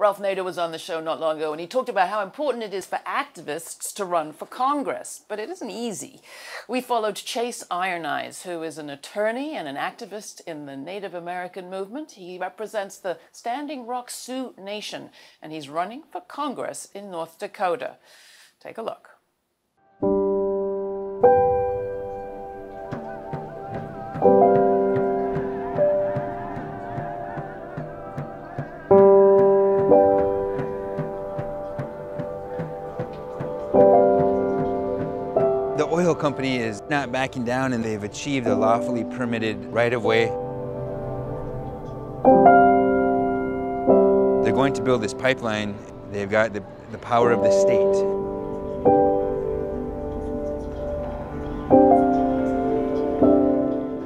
Ralph Nader was on the show not long ago and he talked about how important it is for activists to run for Congress, but it isn't easy. We followed Chase Iron Eyes, who is an attorney and an activist in the Native American movement. He represents the Standing Rock Sioux Nation and he's running for Congress in North Dakota. Take a look. Oil company is not backing down and they've achieved a lawfully permitted right-of-way. They're going to build this pipeline. They've got the, the power of the state.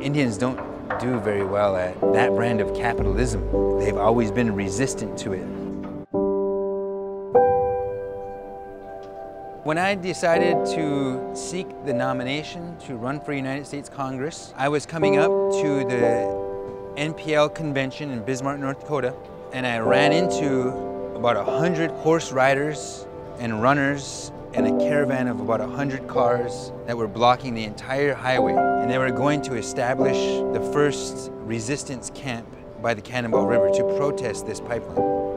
Indians don't do very well at that brand of capitalism. They've always been resistant to it. When I decided to seek the nomination to run for United States Congress, I was coming up to the NPL convention in Bismarck, North Dakota, and I ran into about 100 horse riders and runners and a caravan of about 100 cars that were blocking the entire highway. And they were going to establish the first resistance camp by the Cannonball River to protest this pipeline.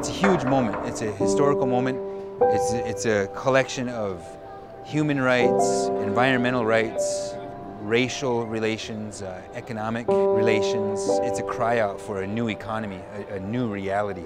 It's a huge moment. It's a historical moment. It's, it's a collection of human rights, environmental rights, racial relations, uh, economic relations. It's a cry out for a new economy, a, a new reality.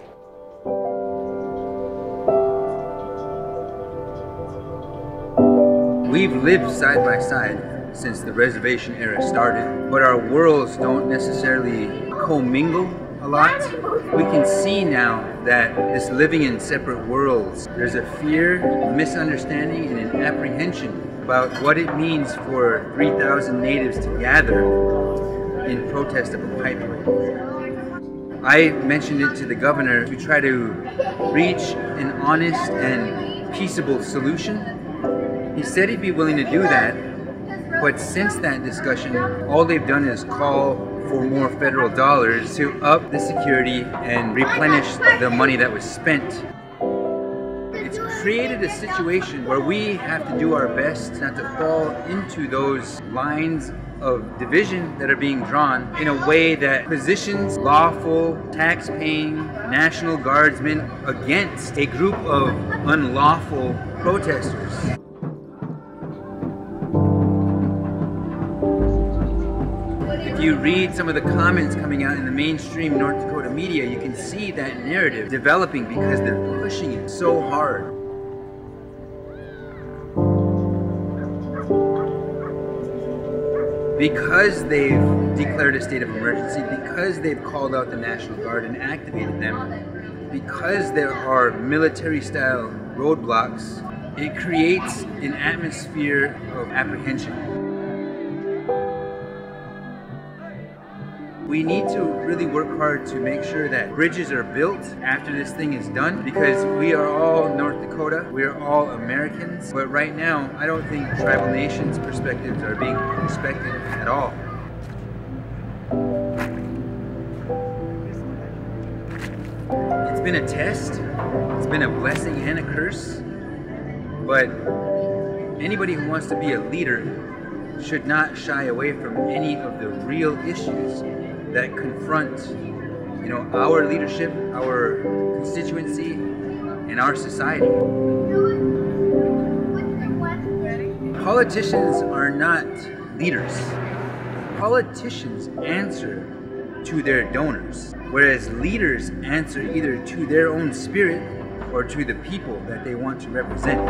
We've lived side by side since the reservation era started, but our worlds don't necessarily commingle a lot. We can see now that this living in separate worlds, there's a fear, misunderstanding, and an apprehension about what it means for 3,000 natives to gather in protest of a pipeline. I mentioned it to the governor to try to reach an honest and peaceable solution. He said he'd be willing to do that, but since that discussion, all they've done is call for more federal dollars to up the security and replenish the money that was spent. It's created a situation where we have to do our best not to fall into those lines of division that are being drawn in a way that positions lawful, tax-paying National Guardsmen against a group of unlawful protesters. You read some of the comments coming out in the mainstream North Dakota media, you can see that narrative developing because they're pushing it so hard. Because they've declared a state of emergency, because they've called out the National Guard and activated them, because there are military style roadblocks, it creates an atmosphere of apprehension. We need to really work hard to make sure that bridges are built after this thing is done because we are all North Dakota, we are all Americans, but right now I don't think tribal nations perspectives are being respected at all. It's been a test, it's been a blessing and a curse, but anybody who wants to be a leader should not shy away from any of the real issues that confront, you know, our leadership, our constituency, and our society. Politicians are not leaders. Politicians answer to their donors, whereas leaders answer either to their own spirit or to the people that they want to represent.